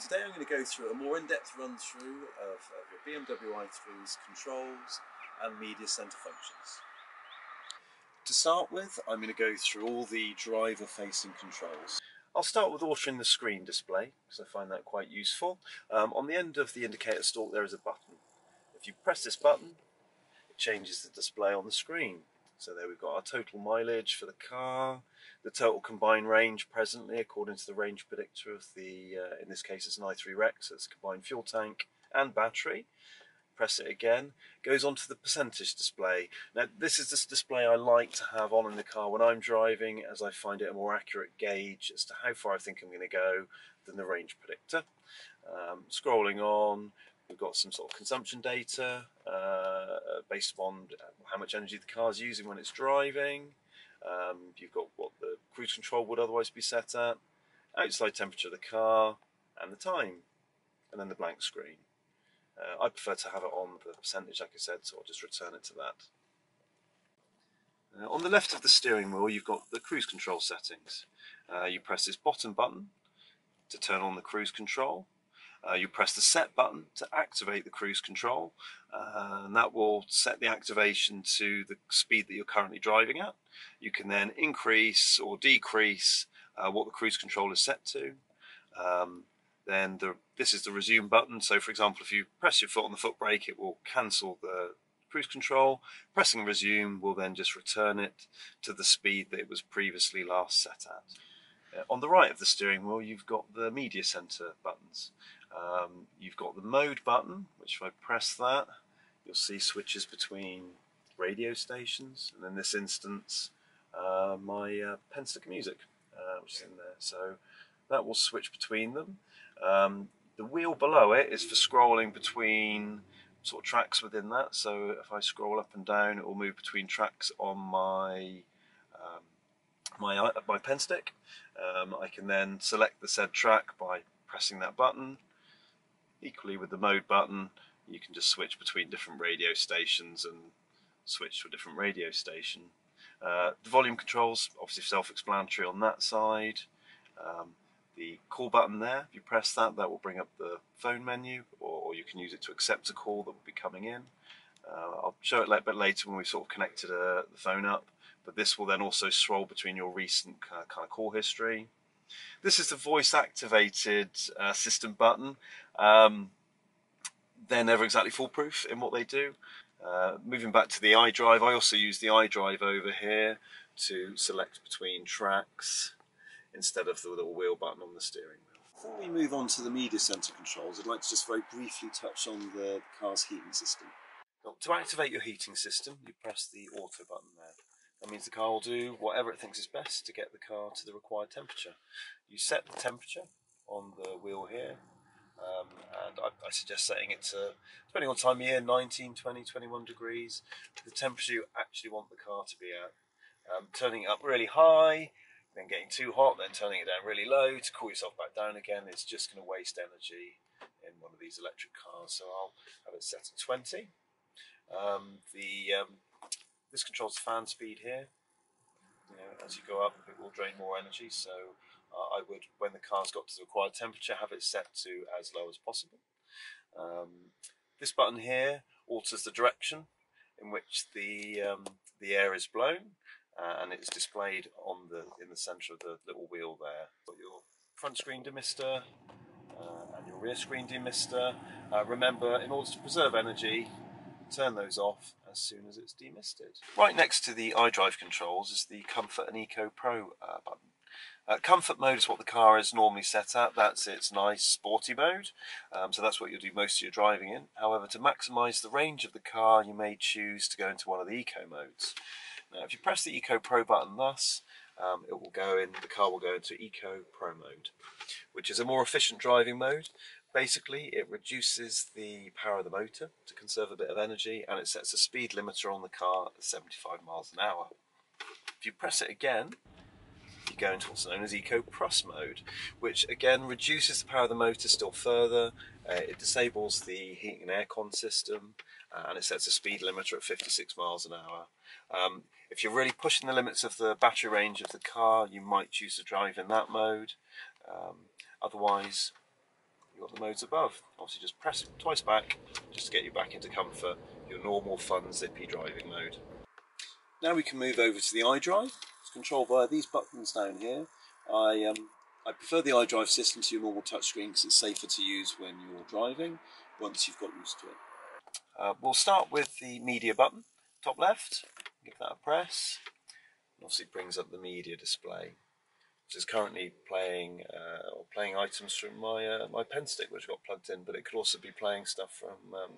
Today I'm going to go through a more in-depth run through of, your BMW i3's controls and media center functions. To start with, I'm going to go through all the driver facing controls. I'll start with altering the screen display because I find that quite useful. Um, on the end of the indicator stalk there is a button. If you press this button, it changes the display on the screen. So there we've got our total mileage for the car, the total combined range presently according to the range predictor of the, uh, in this case it's an i3 Rex, so it's combined fuel tank and battery. Press it again, goes on to the percentage display. Now this is the display I like to have on in the car when I'm driving as I find it a more accurate gauge as to how far I think I'm going to go than the range predictor. Um, scrolling on, We've got some sort of consumption data uh, based upon how much energy the car is using when it's driving. Um, you've got what the cruise control would otherwise be set at, outside temperature of the car, and the time, and then the blank screen. Uh, I prefer to have it on the percentage, like I said, so I'll just return it to that. Uh, on the left of the steering wheel, you've got the cruise control settings. Uh, you press this bottom button to turn on the cruise control. Uh, you press the set button to activate the cruise control uh, and that will set the activation to the speed that you're currently driving at. You can then increase or decrease uh, what the cruise control is set to. Um, then the, this is the resume button. So for example, if you press your foot on the foot brake, it will cancel the cruise control. Pressing resume will then just return it to the speed that it was previously last set at. Uh, on the right of the steering wheel, you've got the media center buttons. Um, you've got the mode button, which if I press that, you'll see switches between radio stations, and in this instance, uh, my uh, Penstock Music, uh, which is in there. So that will switch between them. Um, the wheel below it is for scrolling between sort of tracks within that. So if I scroll up and down, it will move between tracks on my um, my uh, my pen stick. Um, I can then select the said track by pressing that button. Equally with the mode button, you can just switch between different radio stations and switch to a different radio station. Uh, the volume controls, obviously self-explanatory on that side. Um, the call button there, if you press that, that will bring up the phone menu, or you can use it to accept a call that will be coming in. Uh, I'll show it a bit later when we've sort of connected uh, the phone up, but this will then also scroll between your recent kind of call history. This is the voice activated uh, system button. Um, they're never exactly foolproof in what they do. Uh, moving back to the iDrive, I also use the iDrive over here to select between tracks instead of the little wheel button on the steering wheel. Before we move on to the media center controls, I'd like to just very briefly touch on the car's heating system. Now, to activate your heating system, you press the auto button there. Means the car will do whatever it thinks is best to get the car to the required temperature. You set the temperature on the wheel here, um, and I, I, suggest setting it to, depending on time of year, 19, 20, 21 degrees, the temperature you actually want the car to be at. Um, turning it up really high, then getting too hot, then turning it down really low to cool yourself back down again, it's just going to waste energy in one of these electric cars. So I'll have it set at 20. Um, the um, this controls fan speed here. You know, as you go up, it will drain more energy. So uh, I would, when the car's got to the required temperature, have it set to as low as possible. Um, this button here alters the direction in which the um, the air is blown, uh, and it's displayed on the in the centre of the little wheel there. Got your front screen demister uh, and your rear screen demister. Uh, remember, in order to preserve energy, turn those off as soon as it's demisted. Right next to the iDrive controls is the Comfort and Eco Pro uh, button. Uh, comfort mode is what the car is normally set at. That's its nice sporty mode. Um, so that's what you'll do most of your driving in. However, to maximise the range of the car, you may choose to go into one of the eco modes. Now, if you press the Eco Pro button thus, um, it will go in, the car will go into Eco Pro mode, which is a more efficient driving mode. Basically, it reduces the power of the motor to conserve a bit of energy and it sets a speed limiter on the car at 75 miles an hour. If you press it again, you go into what's known as Eco Plus mode, which again reduces the power of the motor still further. Uh, it disables the heating and aircon system uh, and it sets a speed limiter at 56 miles an hour. Um, if you're really pushing the limits of the battery range of the car, you might choose to drive in that mode. Um, otherwise, you've got the modes above. Obviously just press it twice back just to get you back into comfort, your normal fun zippy driving mode. Now we can move over to the iDrive. It's controlled via these buttons down here. I, um, I prefer the iDrive system to your normal touchscreen because it's safer to use when you're driving once you've got used to it. Uh, we'll start with the media button, top left, give that a press. obviously brings up the media display is currently playing uh, or playing items from my uh, my pen stick, which got plugged in. But it could also be playing stuff from um,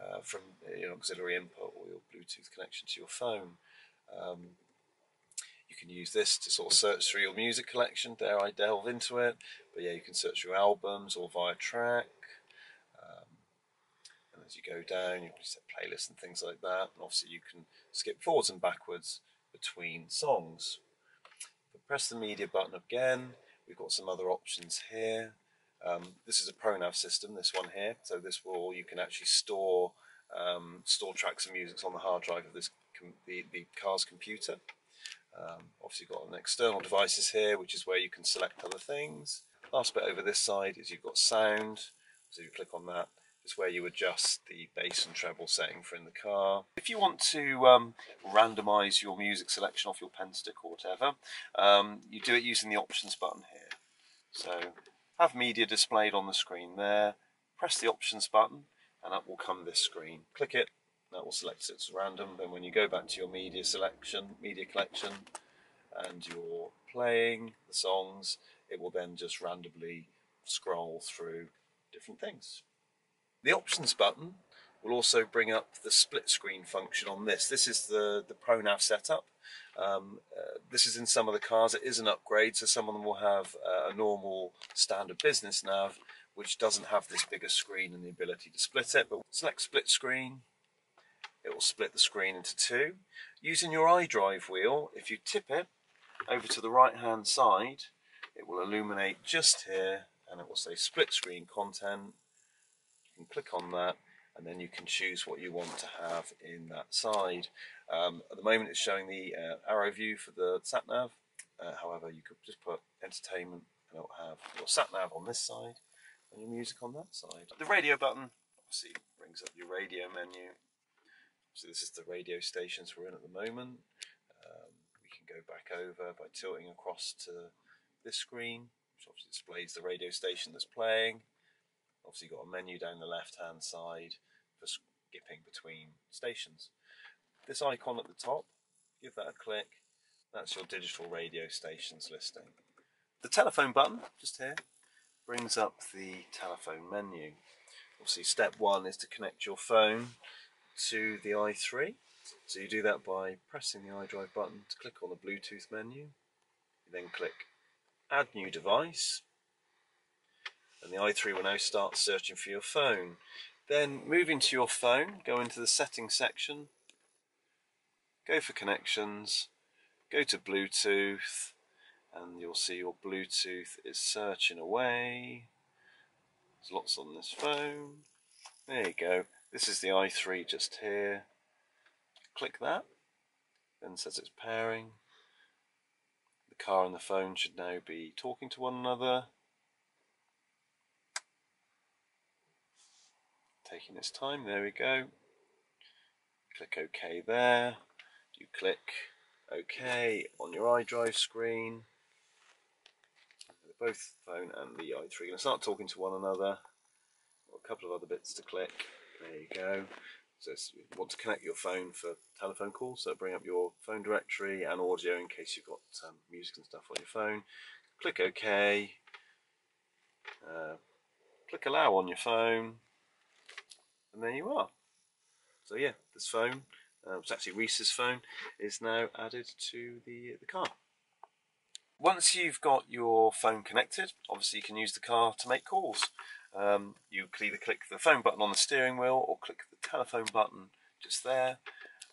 uh, from your auxiliary input or your Bluetooth connection to your phone. Um, you can use this to sort of search through your music collection. There, I delve into it? But yeah, you can search through albums or via track. Um, and as you go down, you can set playlists and things like that. And obviously, you can skip forwards and backwards between songs press the media button again. We've got some other options here. Um, this is a ProNav system, this one here. So this will, you can actually store um, store tracks and music on the hard drive of this the, the car's computer. Um, obviously you've got an external devices here, which is where you can select other things. Last bit over this side is you've got sound. So you click on that, is where you adjust the bass and treble setting for in the car. If you want to um, randomize your music selection off your pen stick or whatever, um, you do it using the options button here. So have media displayed on the screen there, press the options button and up will come this screen. Click it, that will select it as random. Then when you go back to your media selection, media collection, and you're playing the songs, it will then just randomly scroll through different things. The options button will also bring up the split screen function on this. This is the, the ProNav setup. Um, uh, this is in some of the cars. It is an upgrade, so some of them will have uh, a normal standard business nav, which doesn't have this bigger screen and the ability to split it. But select split screen, it will split the screen into two. Using your iDrive wheel, if you tip it over to the right hand side, it will illuminate just here and it will say split screen content can click on that and then you can choose what you want to have in that side. Um, at the moment it's showing the uh, arrow view for the sat nav. Uh, however, you could just put entertainment and it will have your sat nav on this side and your music on that side. The radio button obviously brings up your radio menu. So this is the radio stations we're in at the moment. Um, we can go back over by tilting across to this screen, which obviously displays the radio station that's playing. Obviously, got a menu down the left hand side for skipping between stations. This icon at the top, give that a click. That's your digital radio stations listing. The telephone button, just here, brings up the telephone menu. Obviously, step one is to connect your phone to the i3. So you do that by pressing the iDrive button to click on the Bluetooth menu. You then click Add New Device and the i3 will now start searching for your phone. Then move into your phone, go into the settings section, go for connections, go to Bluetooth, and you'll see your Bluetooth is searching away. There's lots on this phone. There you go. This is the i3 just here. Click that, then says it's pairing. The car and the phone should now be talking to one another. Taking its time. There we go. Click OK there. You click OK on your iDrive screen. Both phone and the i3 are going to start talking to one another. a couple of other bits to click. There you go. So you want to connect your phone for telephone calls, so bring up your phone directory and audio in case you've got um, music and stuff on your phone. Click OK. Uh, click allow on your phone and there you are. So yeah, this phone, uh, it's actually Reese's phone, is now added to the, the car. Once you've got your phone connected, obviously you can use the car to make calls. Um, you can either click the phone button on the steering wheel or click the telephone button just there.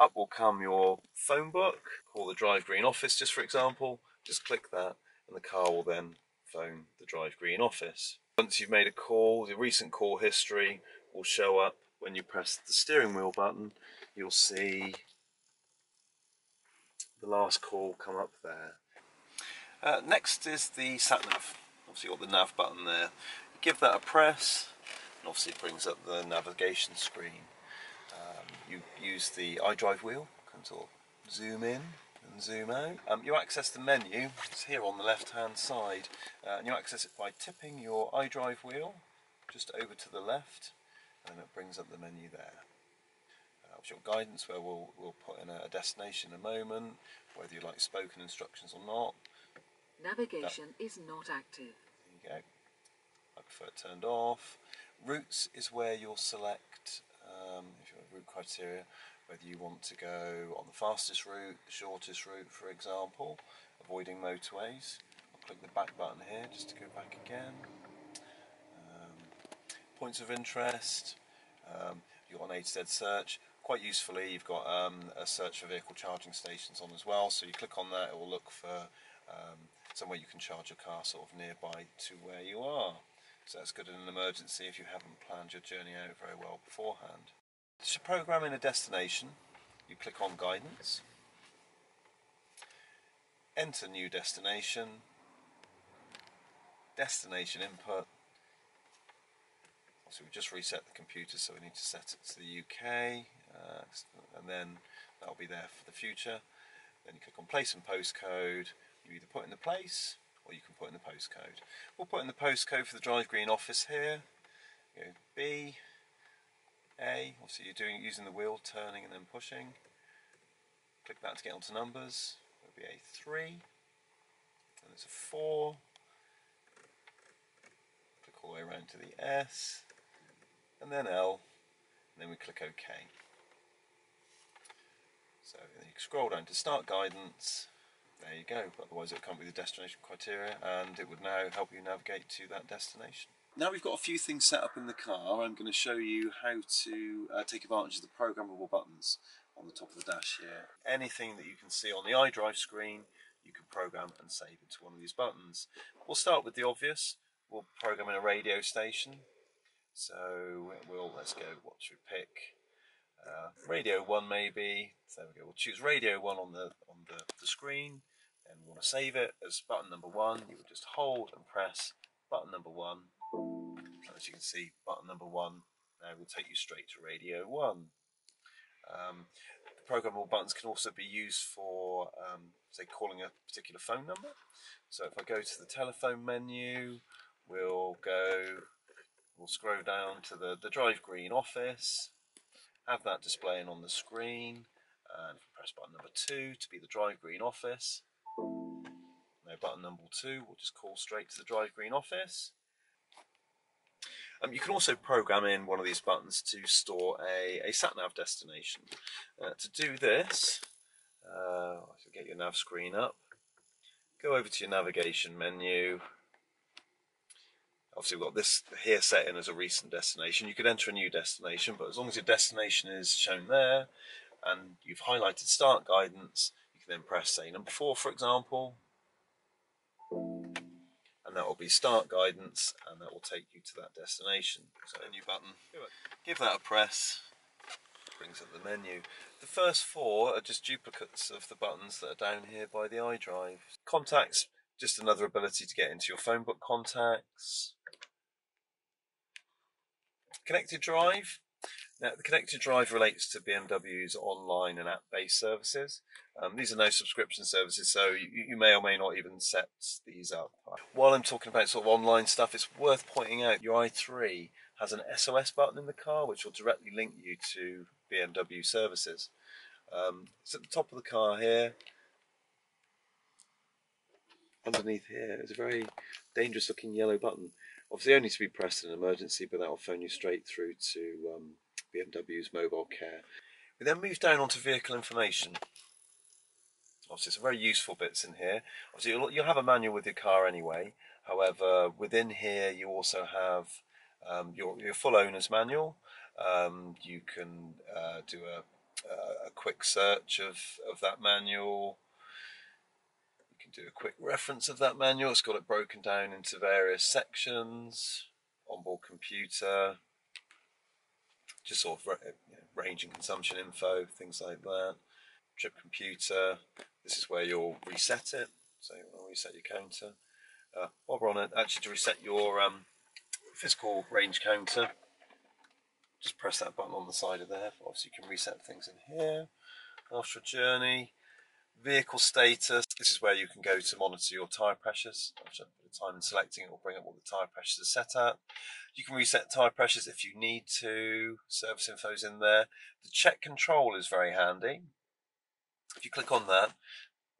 Up will come your phone book, call the Drive Green office just for example. Just click that and the car will then phone the Drive Green office. Once you've made a call, the recent call history will show up when you press the steering wheel button, you'll see the last call come up there. Uh, next is the sat nav. Obviously, got the nav button there. give that a press, and obviously it brings up the navigation screen. Um, you use the iDrive wheel, can sort of zoom in and zoom out. Um, you access the menu, it's here on the left hand side, uh, and you access it by tipping your iDrive wheel just over to the left, and it brings up the menu there. Uh, optional guidance where we'll, we'll put in a, destination in a moment, whether you like spoken instructions or not. Navigation that, is not active. There you go. I prefer it turned off. Routes is where you'll select, um, if you have route criteria, whether you want to go on the fastest route, the shortest route for example, avoiding motorways. I'll click the back button here just to go back again. Um, points of interest, um, you've got an A-Z search. Quite usefully you've got um, a search for vehicle charging stations on as well so you click on that it will look for um, somewhere you can charge your car sort of nearby to where you are. So that's good in an emergency if you haven't planned your journey out very well beforehand. To program in a destination, you click on guidance, enter new destination, destination input. So we just reset the computer, so we need to set it to the UK, uh, and then that'll be there for the future. Then you click on place and postcode. You either put in the place or you can put in the postcode. We'll put in the postcode for the Drive Green office here. you Go B a, obviously you're doing using the wheel, turning and then pushing. Click that to get onto numbers. It'll be a 3, and it's a 4. Click all the way around to the S, and then L, and then we click OK. So then you scroll down to Start Guidance, there you go, otherwise it come with the destination criteria and it would now help you navigate to that destination. Now we've got a few things set up in the car, I'm going to show you how to uh, take advantage of the programmable buttons on the top of the dash here. Anything that you can see on the iDrive screen, you can program and save into one of these buttons. We'll start with the obvious. We'll program in a radio station. So we'll, let's go, what should we pick? Uh, radio 1 maybe. So there we go. We'll choose radio 1 on the, on the, the screen and we want to save it as button number 1. You would just hold and press button number 1 as you can see, button number one now will take you straight to radio one. Um, the programmable buttons can also be used for, um, say, calling a particular phone number. So if I go to the telephone menu, we'll go, we'll scroll down to the, the Drive Green office, have that displaying on the screen, and press button number two to be the Drive Green office. Now button number two, we'll just call straight to the Drive Green office. Um, you can also program in one of these buttons to store a, a sat-nav destination. Uh, to do this, uh, get your nav screen up, go over to your navigation menu. Obviously we've got this here set in as a recent destination. You could enter a new destination, but as long as your destination is shown there and you've highlighted start guidance, you can then press say number four for example, and that will be start guidance and that will take you to that destination. So a new button, give that a press, brings up the menu. The first four are just duplicates of the buttons that are down here by the iDrive. Contacts, just another ability to get into your phone book contacts. Connected Drive, now, the connected drive relates to BMW's online and app-based services. Um, these are no subscription services, so you, you, may or may not even set these up. While I'm talking about sort of online stuff, it's worth pointing out your i3 has an SOS button in the car, which will directly link you to BMW services. Um, it's at the top of the car here. Underneath here is a very dangerous looking yellow button. Obviously only to be pressed in an emergency, but that will phone you straight through to um, BMW's mobile care. We then move down onto vehicle information. Obviously, some very useful bits in here. Obviously, you'll, you'll have a manual with your car anyway. However, within here, you also have um, your, your full owner's manual. Um, you can uh, do a, a, quick search of, of that manual. You can do a quick reference of that manual. It's got it broken down into various sections. Onboard computer, just sort of you know, range and consumption info, things like that. Trip computer, this is where you'll reset it. So you'll reset your counter. Uh, while we're on it, actually to reset your um, physical range counter. Just press that button on the side of there. Obviously, you can reset things in here. After a journey, vehicle status. This is where you can go to monitor your tyre pressures. After bit of time in selecting, it will bring up what the tyre pressures are set at. You can reset tyre pressures if you need to. Service info's in there. The check control is very handy. If you click on that,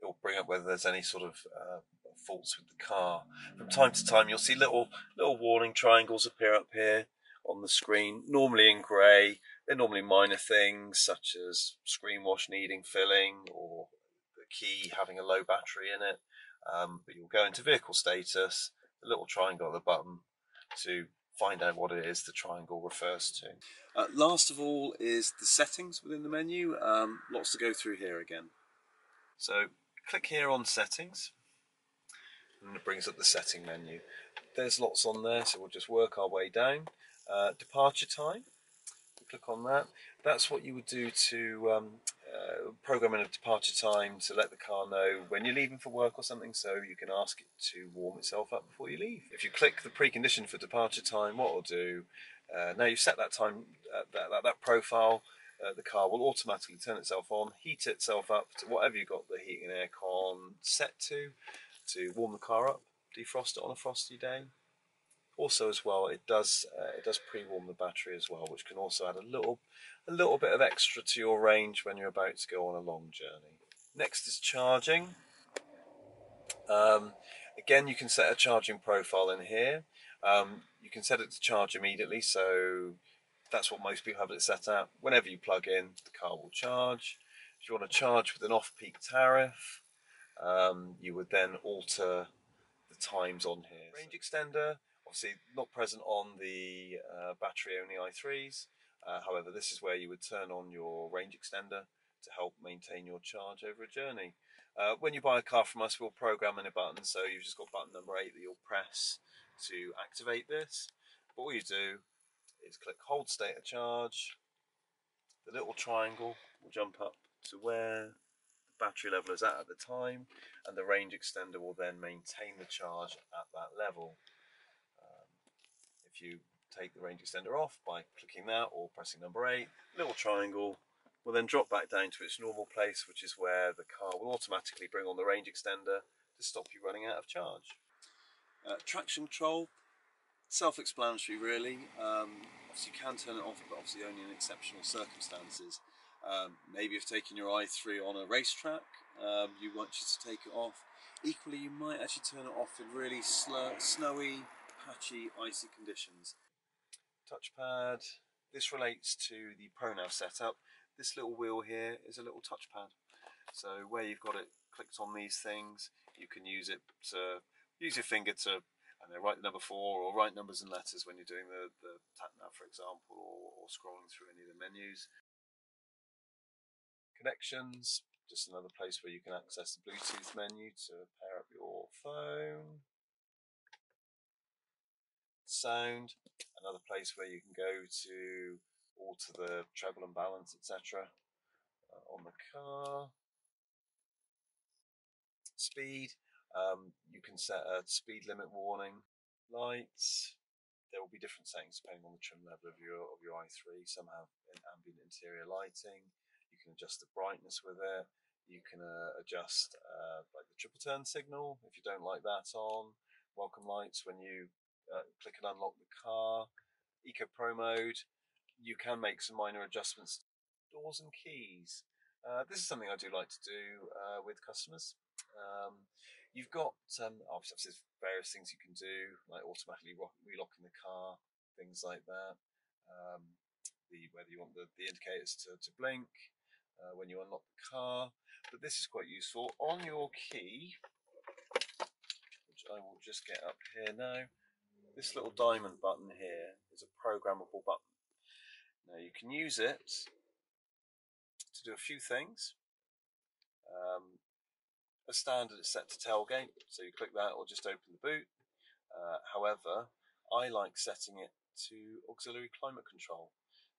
it will bring up whether there's any sort of uh, faults with the car. From time to time, you'll see little little warning triangles appear up here on the screen, normally in grey. They're normally minor things such as screen wash needing filling or the key having a low battery in it. Um, but you'll go into vehicle status, the little triangle at the bottom to find out what it is the triangle refers to. Uh, last of all is the settings within the menu. Um, lots to go through here again. So click here on settings and it brings up the setting menu. There's lots on there, so we'll just work our way down. Uh, departure time, click on that. That's what you would do to um, uh, program in a departure time to let the car know when you're leaving for work or something, so you can ask it to warm itself up before you leave. If you click the precondition for departure time, what it'll do, uh, now you've set that time, uh, that, that, that, profile, uh, the car will automatically turn itself on, heat itself up to whatever you've got the heating and aircon set to, to warm the car up, defrost it on a frosty day. Also, as well, it does uh, it does pre-warm the battery as well, which can also add a little a little bit of extra to your range when you're about to go on a long journey. Next is charging. Um, again, you can set a charging profile in here. Um, you can set it to charge immediately, so that's what most people have it set at. Whenever you plug in, the car will charge. If you want to charge with an off-peak tariff, um, you would then alter the times on here. Range extender, obviously not present on the uh, battery-only i3s. Uh, however, this is where you would turn on your range extender to help maintain your charge over a journey. Uh, when you buy a car from us, we'll program in a button, so you've just got button number 8 that you'll press to activate this. But all you do is click hold state of charge, the little triangle will jump up to where the battery level is at at the time, and the range extender will then maintain the charge at that level. If you take the range extender off by clicking that or pressing number 8, little triangle will then drop back down to its normal place, which is where the car will automatically bring on the range extender to stop you running out of charge. Uh, traction control, self-explanatory really. Um, obviously you can turn it off, but obviously only in exceptional circumstances. Um, maybe you've taken your i3 on a racetrack, um, you want you to take it off. Equally, you might actually turn it off in really slow, snowy, patchy, icy conditions. Touchpad. This relates to the ProNav setup. This little wheel here is a little touchpad. So where you've got it clicked on these things, you can use it to use your finger to and write the number four or write numbers and letters when you're doing the, the tap nav, for example, or, or scrolling through any of the menus. Connections, just another place where you can access the Bluetooth menu to pair up your phone. Sound, another place where you can go to alter the treble and balance, etc. Uh, on the car. Speed, um, you can set a speed limit warning, lights. There will be different settings depending on the trim level of your of your i3. Some have ambient interior lighting. You can adjust the brightness with it. You can uh, adjust uh, like the triple turn signal if you don't like that on. Welcome lights when you uh, click and unlock the car. Eco Pro mode. You can make some minor adjustments. Doors and keys. Uh, this is something I do like to do uh, with customers. Um, You've got um, obviously various things you can do, like automatically relocking the car, things like that. Um, the whether you want the, the indicators to, to blink uh, when you unlock the car, but this is quite useful on your key, which I will just get up here now. This little diamond button here is a programmable button. Now you can use it to do a few things. Um, a standard is set to tailgate, so you click that or just open the boot. Uh, however, I like setting it to auxiliary climate control.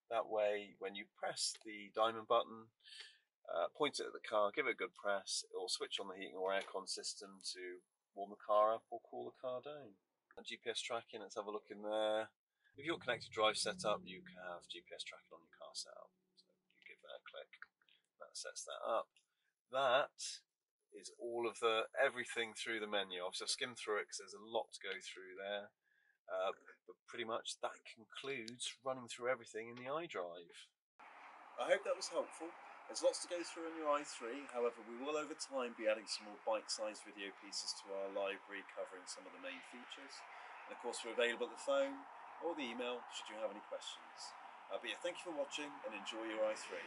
That way, when you press the diamond button, uh, point it at the car, give it a good press, it will switch on the heating or aircon system to warm the car up or cool the car down. GPS tracking, let's have a look in there. If you're connected drive set up, you can have GPS tracking on your car up. So you give that a click, that sets that up. That is all of the everything through the menu. I've skimmed through it because there's a lot to go through there. Uh, but pretty much that concludes running through everything in the iDrive. I hope that was helpful. There's lots to go through in your i3, however, we will over time be adding some more bite sized video pieces to our library covering some of the main features. And of course, we're available at the phone or the email should you have any questions. Uh, but yeah, thank you for watching and enjoy your i3.